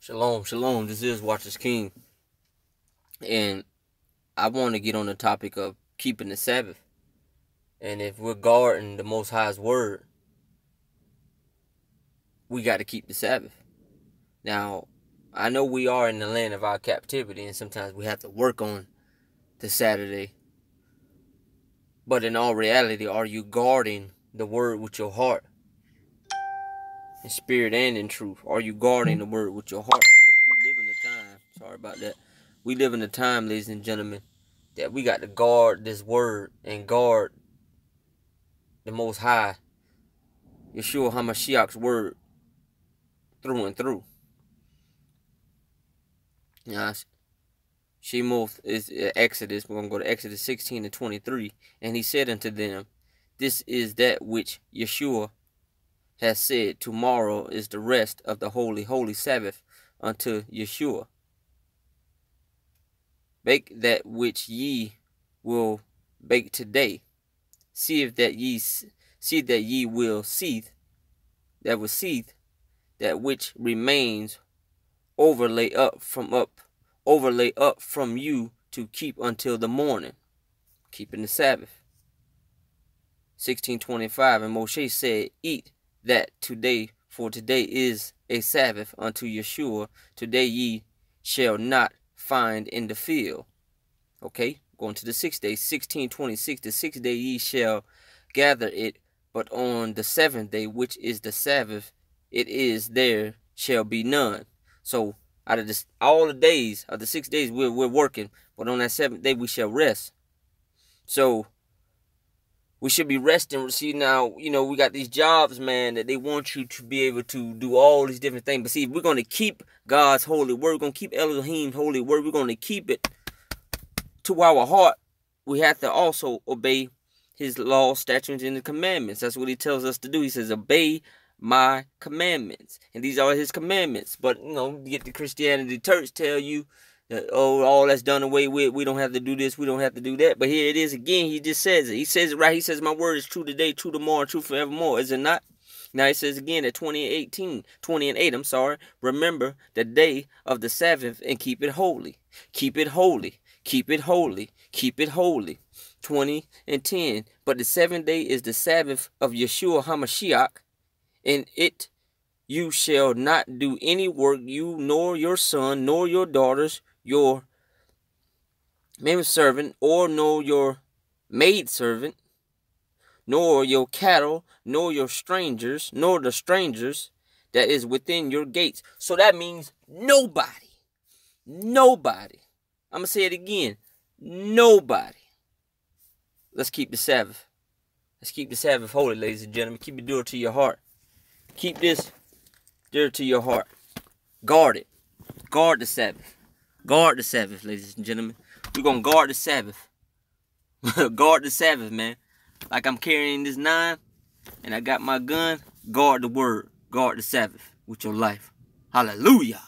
Shalom, shalom. This is Watchers King. And I want to get on the topic of keeping the Sabbath. And if we're guarding the Most High's word, we got to keep the Sabbath. Now, I know we are in the land of our captivity, and sometimes we have to work on the Saturday. But in all reality, are you guarding the word with your heart? In spirit and in truth? Are you guarding the word with your heart? Because we live in a time, sorry about that. We live in a time, ladies and gentlemen, that we got to guard this word and guard the most high, Yeshua HaMashiach's word through and through. Yes. Shemoth is uh, Exodus. We're going to go to Exodus 16 and 23. And he said unto them, This is that which Yeshua has said, Tomorrow is the rest of the holy, holy Sabbath unto Yeshua. Bake that which ye will bake today. See if that ye see that ye will seethe, that will seethe, that which remains overlay up from up, overlay up from you to keep until the morning, keeping the Sabbath. 1625 and Moshe said, Eat that today, for today is a Sabbath unto Yeshua. Today ye shall not find in the field. Okay, going to the sixth day, 1626, the sixth day ye shall gather it, but on the seventh day, which is the Sabbath, it is there shall be none. So out of this, all the days of the six days we're, we're working, but on that seventh day we shall rest. So we should be resting. See now, you know, we got these jobs, man, that they want you to be able to do all these different things. But see, we're going to keep God's holy word. We're going to keep Elohim's holy word. We're going to keep it to our heart. We have to also obey his law, statutes, and the commandments. That's what he tells us to do. He says, obey my commandments. And these are his commandments. But, you know, you get the Christianity church tell you Uh, oh, all that's done away with. We don't have to do this. We don't have to do that. But here it is again. He just says it. He says it right. He says, My word is true today, true tomorrow, true forevermore. Is it not? Now he says again at 20 and 18, 20 and 8, I'm sorry. Remember the day of the Sabbath and keep it holy. Keep it holy. Keep it holy. Keep it holy. 20 and 10. But the seventh day is the Sabbath of Yeshua HaMashiach, and it you shall not do any work, you nor your son, nor your daughters, your maid servant, or nor your maid servant, nor your cattle, nor your strangers, nor the strangers that is within your gates. So that means nobody. Nobody. I'm going to say it again. Nobody. Let's keep the Sabbath. Let's keep the Sabbath holy, ladies and gentlemen. Keep it dear to your heart. Keep this dear to your heart. Guard it. Guard the Sabbath. Guard the Sabbath, ladies and gentlemen. We're going to guard the Sabbath. guard the Sabbath, man. Like I'm carrying this nine and I got my gun. Guard the word. Guard the Sabbath with your life. Hallelujah.